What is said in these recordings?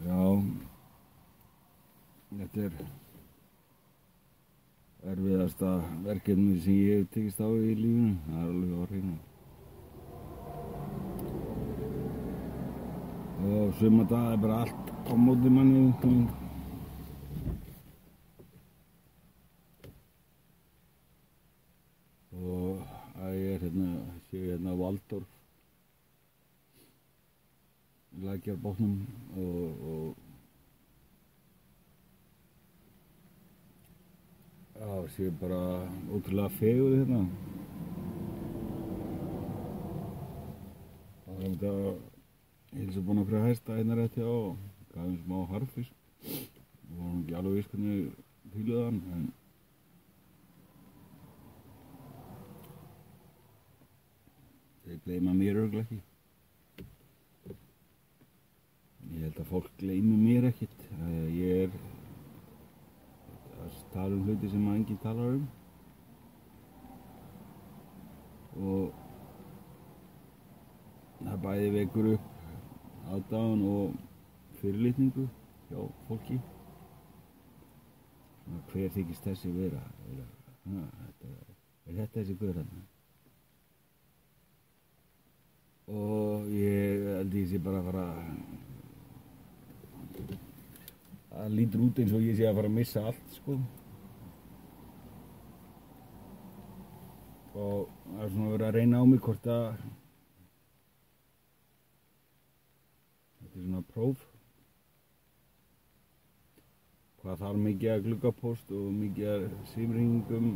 Já, þetta er erfiðasta verkefni sem ég hef tekist á í lífinu, það er alveg orðinu. Og svöma dag er bara allt á móti manni. Og að ég er hérna, séu hérna Valdorf lækjarbóknum og, og Já, sé bara ótrúlega fegur hérna. Það er um þetta hilsa búin okkur að hæsta hérna rétt hjá og gaf einn smá harfisk. Við vorum ekki alveg viss hvernig fýluð hann, en þeir gleyma mér örglega ekki. Að fólk gleymi mér ekkert. Eh, Ég er að tala um hluti sem maður enginn talar um. Og það bæði vekur upp aðdáðan og fyrirlitningu hjá fólki. Hver þykist þessi vera? Er, ha, þetta, er þetta þessi hann og ég held ég sé bara að fara það lítur út eins og ég sé að fara að missa allt sko. Og það er svona verið að reyna á mig hvort að þetta er svona próf. Hvað þarf mikið að gluggapóst og mikið að símringum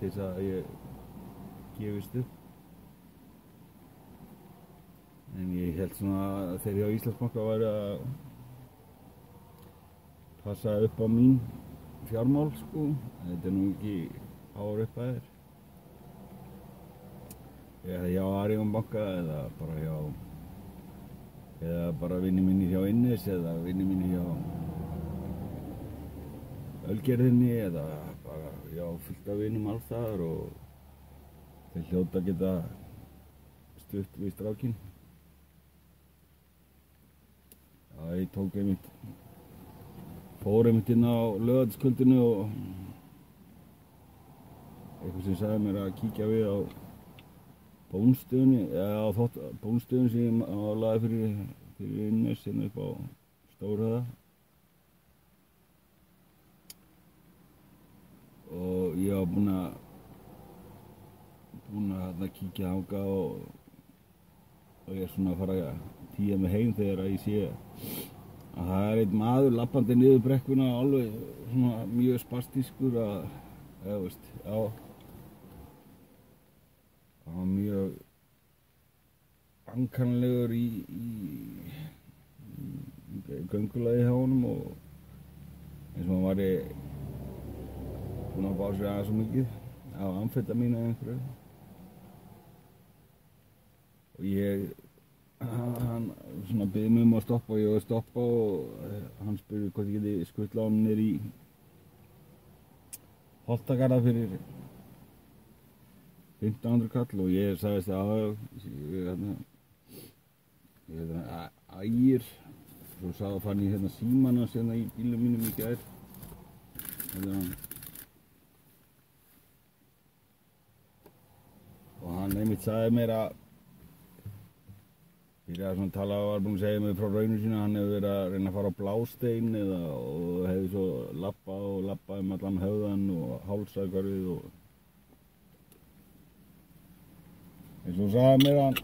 til þess að ég gefist upp? En ég held svona að þegar ég á Íslandsbanka væri að passa upp á mín fjármál sko. Þetta er nú ekki ára upp að þér. Eða hjá Arjón banka eða bara hjá eða bara vinni minni hjá Innis eða vinni minni hjá Ölgerðinni eða bara hjá fullt af vinnum alls þar og þeir hljóta geta stutt við strákinn. Já, ég tók einmitt fór einmitt inn á lögatskvöldinu og eitthvað sem sagði mér að kíkja við á bónstöðunni, eða á bónstöðun sem ég álaði fyrir, fyrir Innes hérna upp á Stórhöða og ég var búinn að búinn að hérna kíkja ánga og og ég er svona að fara að tíja mig heim þegar að ég sé að það er einn maður lappandi niður brekkuna alveg svona mjög spastískur að, eða veist, já. Það var mjög ankanlegur í, í, í göngulagi hjá honum og eins og hann var búinn að bá sér aðeins svo mikið á amfetamínu eða einhverju. Og ég svona byrði mig um að stoppa og ég var að stoppa og eh, hann spurði hvort ég geti skuttla á hann nýr í Holtagarða fyrir 1500 kall og ég sagðist að ég hérna ég hérna ægir. Svo sagði fann ég hérna símanna hérna í bílum mínum í gær. Og hann einmitt sagði mér að Ég er svona að tala og var búinn að segja mig frá rauninu sína, hann hefur verið að reyna að fara á blástein eða og hefði svo lappað og lappað um allan höfðan og hálsakvarfið og eins og sagði mér að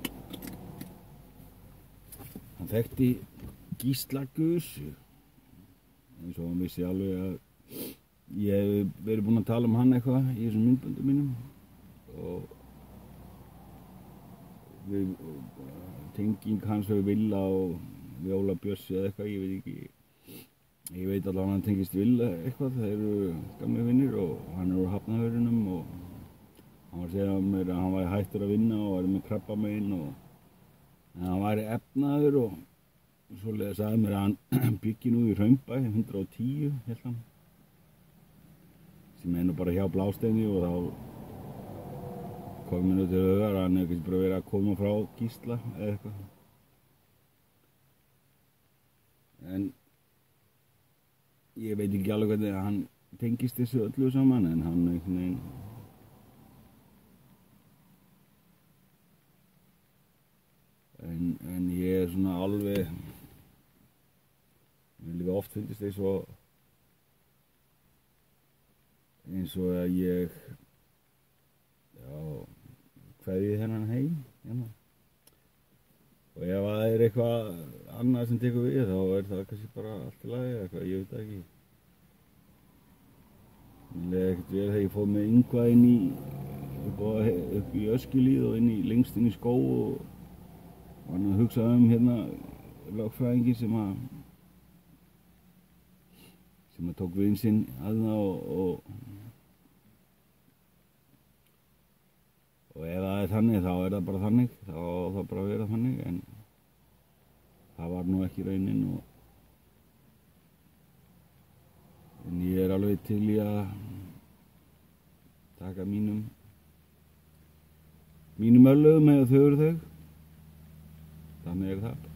hann þekkti Gísla Guðsu eins og hann vissi alveg að ég hef verið búinn að tala um hann eitthvað í þessum myndböndum mínum og við tenging hans við Villa og Jóla Bjössi eða eitthvað, ég veit ekki. Ég veit allavega hann tengist Villa eitthvað það eru gamlega vinnir og hann er úr hafnahörunum og hann var að segja mér að hann væri hættur að vinna og væri með krabba meginn og en hann væri efnaður og svolega sagði mér að hann byggi nú í Raumbæ 110 held hann. Sem er nú bara hjá Blásteini og þá komin út í rauðar hann hefur ekki bara verið að koma frá gísla eða eitthvað. En ég veit ekki alveg hvernig að hann tengist þessu öllu saman en hann einhvern veginn en, en ég er svona alveg mér líka oft finnst þessu eins og að ég hverði þennan heim hérna. og ef það er eitthvað annað sem tekur við þá er það kannski bara allt í lagi eða eitthvað, ég veit ekki Mér leiði ekkert vel þegar ég fóð með yngvað inn í upp, á, upp í öskilíð og inn í, lengst inn í skó og hann að hugsa um hérna lagfræðingi sem að sem að tók vinn sinn að það og, og og ef það er þannig þá er það bara þannig. Þá á það bara að vera þannig en það var nú ekki raunin og en ég er alveg til í að taka mínum mínum öllum eða þau eru þau. Þannig er það